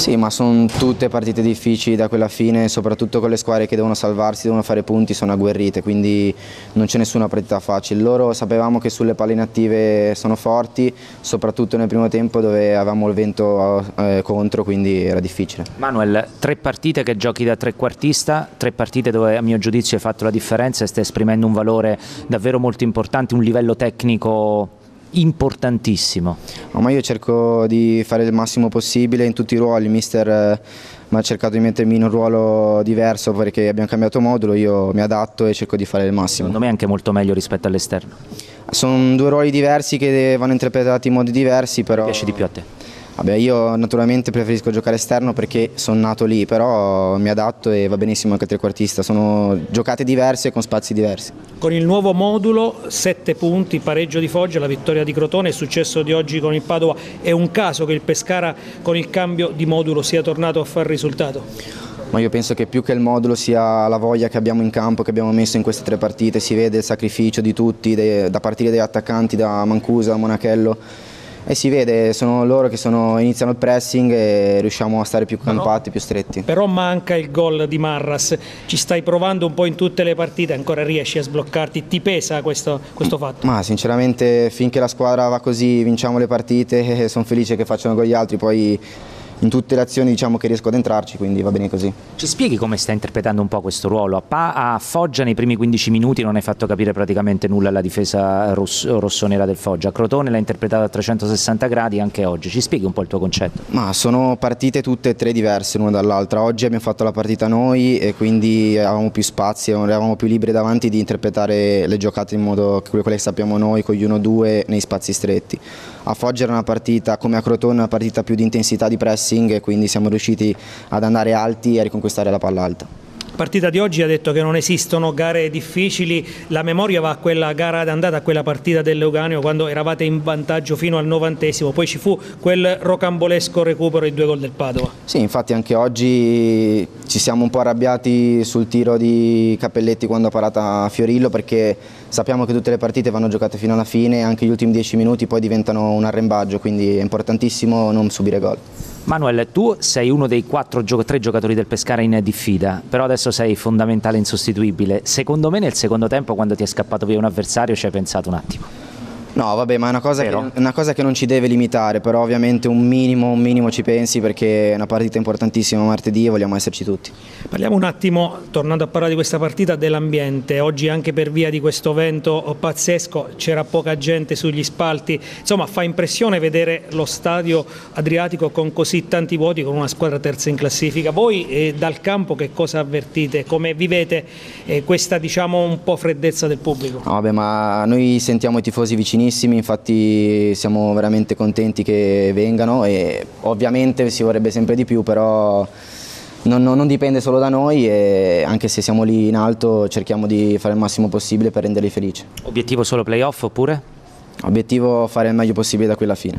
Sì, ma sono tutte partite difficili da quella fine, soprattutto con le squadre che devono salvarsi, devono fare punti, sono agguerrite, quindi non c'è nessuna partita facile. Loro sapevamo che sulle palle inattive sono forti, soprattutto nel primo tempo dove avevamo il vento eh, contro, quindi era difficile. Manuel, tre partite che giochi da trequartista, tre partite dove a mio giudizio hai fatto la differenza e stai esprimendo un valore davvero molto importante, un livello tecnico importantissimo. No, ma io cerco di fare il massimo possibile in tutti i ruoli, il mister eh, mi ha cercato di mettermi in un ruolo diverso perché abbiamo cambiato modulo, io mi adatto e cerco di fare il massimo. Secondo me è anche molto meglio rispetto all'esterno. Sono due ruoli diversi che vanno interpretati in modi diversi, però... Piace di più a te? Vabbè, io naturalmente preferisco giocare esterno perché sono nato lì, però mi adatto e va benissimo anche trequartista, sono giocate diverse con spazi diversi. Con il nuovo modulo, 7 punti, pareggio di Foggia, la vittoria di Crotone, il successo di oggi con il Padova, è un caso che il Pescara con il cambio di modulo sia tornato a far risultato? Ma io penso che più che il modulo sia la voglia che abbiamo in campo, che abbiamo messo in queste tre partite, si vede il sacrificio di tutti, da partire dagli attaccanti, da Mancusa, Monachello e si vede, sono loro che sono, iniziano il pressing e riusciamo a stare più compatti, no, più stretti. Però manca il gol di Marras, ci stai provando un po' in tutte le partite, ancora riesci a sbloccarti, ti pesa questo, questo fatto? Ma sinceramente finché la squadra va così, vinciamo le partite, sono felice che facciano gol gli altri, poi in tutte le azioni diciamo che riesco ad entrarci, quindi va bene così. Ci spieghi come stai interpretando un po' questo ruolo? A, pa a Foggia nei primi 15 minuti non hai fatto capire praticamente nulla alla difesa ross rossonera del Foggia, a Crotone l'ha interpretato a 360 gradi anche oggi, ci spieghi un po' il tuo concetto? Ma sono partite tutte e tre diverse l'una dall'altra, oggi abbiamo fatto la partita noi e quindi avevamo più spazio, eravamo più liberi davanti di interpretare le giocate in modo che quelle che sappiamo noi con gli 1-2 nei spazi stretti. A Foggia era una partita come a Crotone una partita più di intensità di pressing pressing e quindi siamo riusciti ad andare alti e a riconquistare la palla alta partita di oggi ha detto che non esistono gare difficili, la memoria va a quella gara d'andata, a quella partita del Leuganeo quando eravate in vantaggio fino al novantesimo, poi ci fu quel rocambolesco recupero e due gol del Padova. Sì, infatti anche oggi ci siamo un po' arrabbiati sul tiro di Cappelletti quando ha parata Fiorillo perché sappiamo che tutte le partite vanno giocate fino alla fine, anche gli ultimi dieci minuti poi diventano un arrembaggio, quindi è importantissimo non subire gol. Manuel, tu sei uno dei quattro, tre giocatori del Pescara in diffida, però adesso sei fondamentale e insostituibile. Secondo me nel secondo tempo quando ti è scappato via un avversario ci hai pensato un attimo. No, vabbè, ma è una cosa, che, una cosa, che, non ci deve limitare, però ovviamente un minimo, un minimo ci pensi perché è una partita importantissima martedì e vogliamo esserci tutti. Parliamo un attimo, tornando a parlare di questa partita, dell'ambiente. Oggi anche per via di questo vento pazzesco c'era poca gente sugli spalti. Insomma, fa impressione vedere lo stadio Adriatico con così tanti voti, con una squadra terza in classifica. Voi eh, dal campo che cosa avvertite? Come vivete eh, questa diciamo un po' freddezza del pubblico? No, vabbè, ma noi sentiamo i tifosi vicini vicinissimi, infatti siamo veramente contenti che vengano e ovviamente si vorrebbe sempre di più, però non, non, dipende solo da noi e anche se siamo lì in alto cerchiamo di fare il massimo possibile per renderli felici. Obiettivo solo playoff oppure? Obiettivo fare il meglio possibile da qui alla fine.